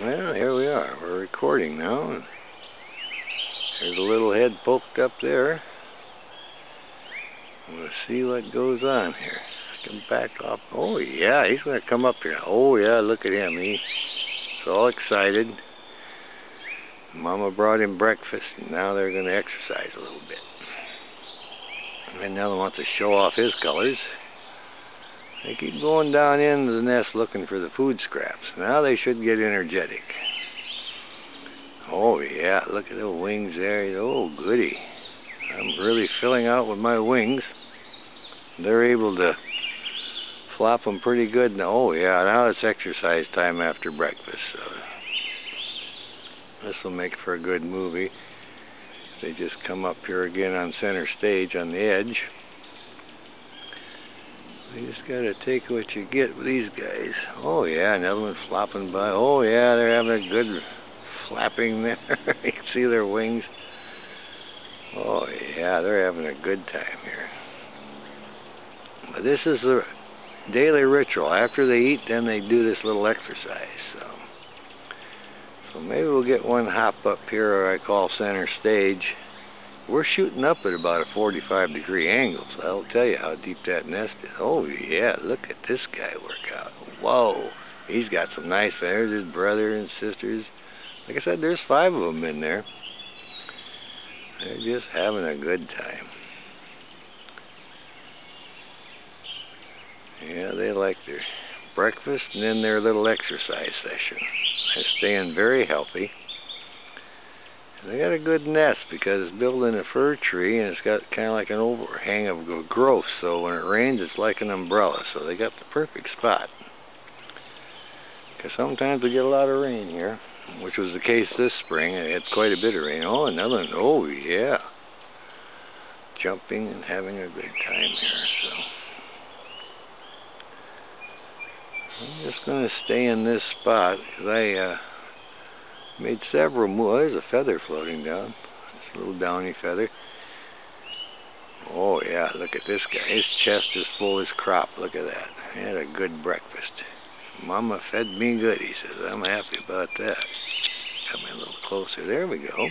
Well, here we are. We're recording now. There's a little head poked up there. We'll see what goes on here. Come back up. Oh, yeah, he's going to come up here. Oh, yeah, look at him. He's all excited. Mama brought him breakfast, and now they're going to exercise a little bit. And now other wants to show off his colors. They keep going down into the nest looking for the food scraps. Now they should get energetic. Oh yeah, look at the wings there. Oh goody. I'm really filling out with my wings. They're able to flop them pretty good now. Oh yeah, now it's exercise time after breakfast. So this will make for a good movie. They just come up here again on center stage on the edge. You just gotta take what you get with these guys. Oh yeah, another one flopping by. Oh yeah, they're having a good flapping there. you can see their wings. Oh yeah, they're having a good time here. But this is the daily ritual. After they eat, then they do this little exercise. So, so maybe we'll get one hop up here, or I call center stage. We're shooting up at about a 45 degree angle, so I'll tell you how deep that nest is. Oh yeah, look at this guy work out. Whoa, he's got some nice, there's his brother and sisters. Like I said, there's five of them in there. They're just having a good time. Yeah, they like their breakfast and then their little exercise session. They're staying very healthy. They got a good nest because it's built in a fir tree and it's got kind of like an overhang of growth. So when it rains, it's like an umbrella. So they got the perfect spot. Because sometimes we get a lot of rain here, which was the case this spring. It had quite a bit of rain. Oh, another one. Oh, yeah. Jumping and having a good time here. So I'm just going to stay in this spot because I... Uh, Made several moves. Oh, there's a feather floating down. It's a little downy feather. Oh yeah, look at this guy. His chest is full as crop. Look at that. He had a good breakfast. Mama fed me good, he says. I'm happy about that. Come a little closer. There we go.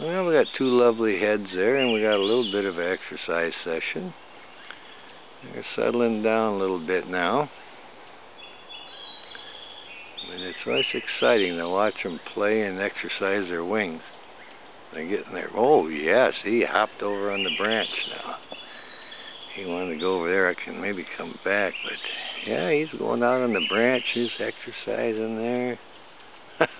Well, we got two lovely heads there, and we got a little bit of exercise session. They're settling down a little bit now. It's always exciting to watch them play and exercise their wings. They get in there. Oh, yes, he hopped over on the branch now. He wanted to go over there. I can maybe come back, but yeah, he's going out on the branch. He's exercising there.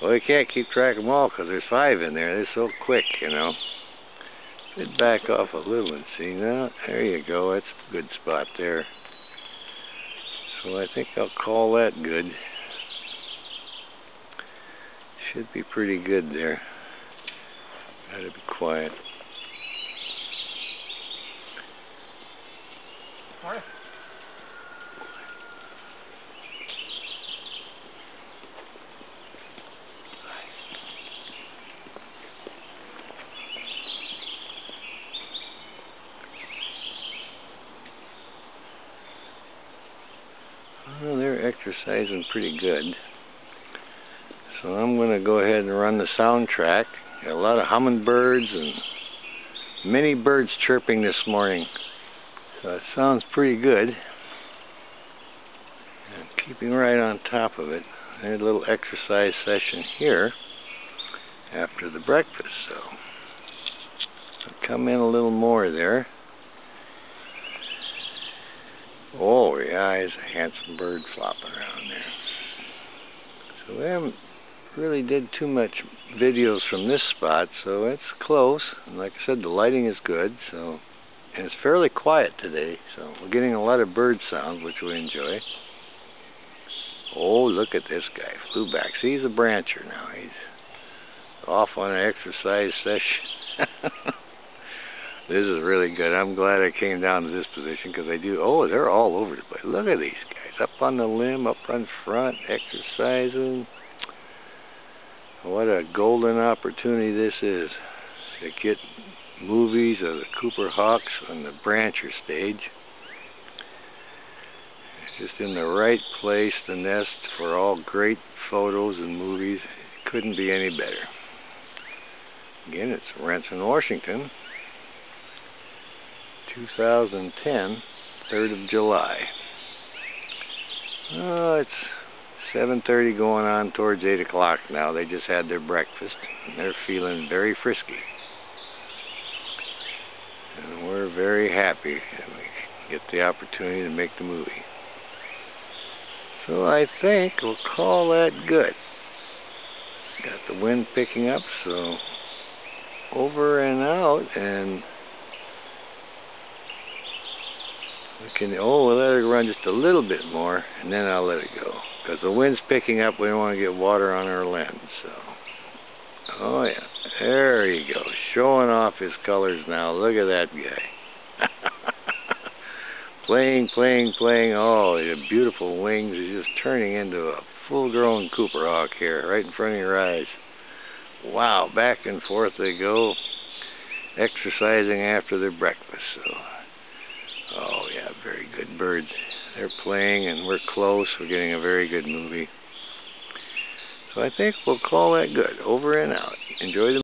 well, we can't keep track of them all because there's five in there. They're so quick, you know. Could back off a little and see now. There you go. That's a good spot there. So I think I'll call that good. Should be pretty good there. Gotta be quiet. Morning. Well, they're exercising pretty good. So I'm going to go ahead and run the soundtrack. Got a lot of hummingbirds and many birds chirping this morning. So it sounds pretty good. And keeping right on top of it. There's a little exercise session here after the breakfast. So I'll come in a little more there. Oh, yeah, there's a handsome bird flopping around there. So we haven't really did too much videos from this spot, so it's close. And like I said, the lighting is good, so and it's fairly quiet today, so we're getting a lot of bird sounds, which we enjoy. Oh, look at this guy, flew back. See, he's a brancher now. He's off on an exercise session. This is really good. I'm glad I came down to this position because they do. Oh, they're all over the place. Look at these guys up on the limb, up in front, exercising. What a golden opportunity this is to get movies of the Cooper Hawks on the Brancher stage. Just in the right place, the nest for all great photos and movies. Couldn't be any better. Again, it's Renton, Washington. 2010, 3rd of July. Oh, it's 7.30 going on towards 8 o'clock now. They just had their breakfast. And they're feeling very frisky. And we're very happy that we get the opportunity to make the movie. So I think we'll call that good. Got the wind picking up, so over and out, and can, oh, we'll let it run just a little bit more, and then I'll let it go. Because the wind's picking up, we don't want to get water on our lens, so. Oh, yeah. There he goes, showing off his colors now. Look at that guy. playing, playing, playing. Oh, the beautiful wings. He's just turning into a full-grown Cooper Hawk here, right in front of your eyes. Wow, back and forth they go, exercising after their breakfast. So, oh yeah, very good birds. They're playing, and we're close. We're getting a very good movie. So I think we'll call that good. Over and out. Enjoy the